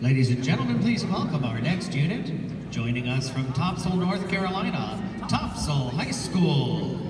Ladies and gentlemen, please welcome our next unit. Joining us from Topsail, North Carolina, Topsail High School.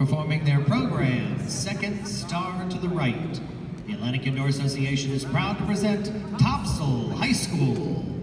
Performing their program, Second Star to the Right. The Atlantic Indoor Association is proud to present Topsail High School.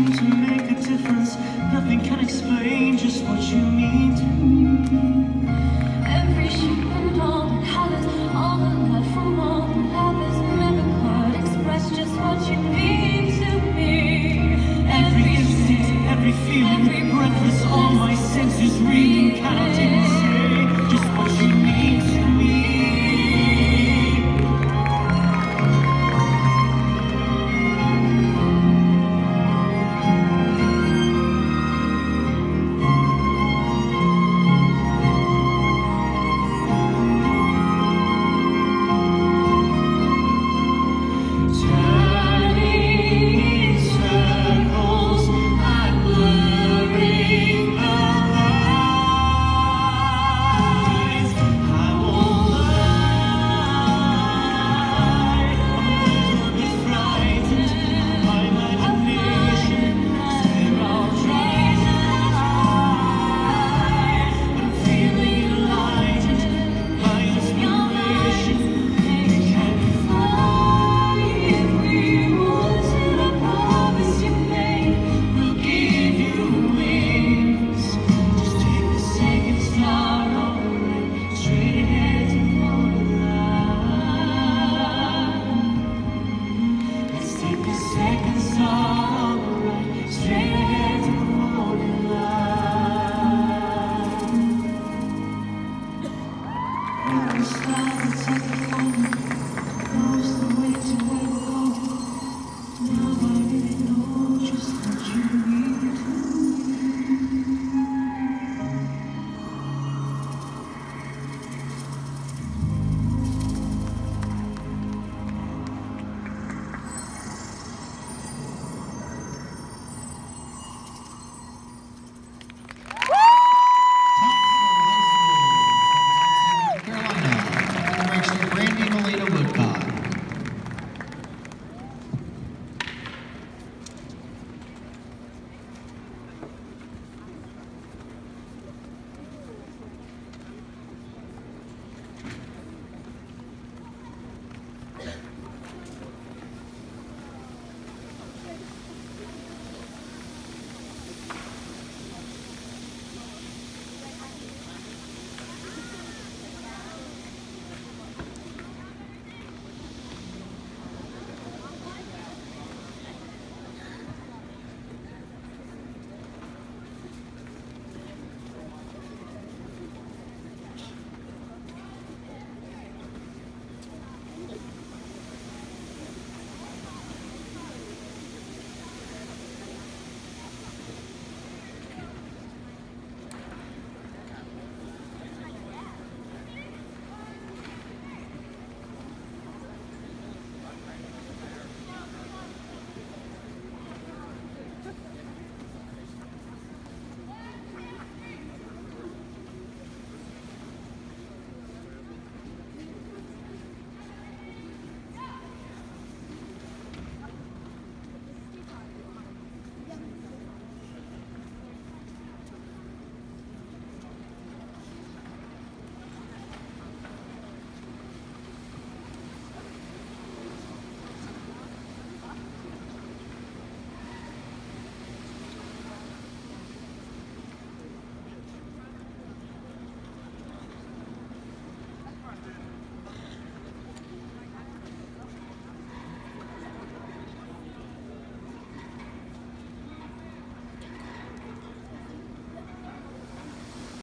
Seem to make a difference. Nothing can explain just what you mean to me. Every shape and all the colors, all the love from all the lovers never could express just what you mean to me. Every instinct, every feeling, breathless, all my senses read.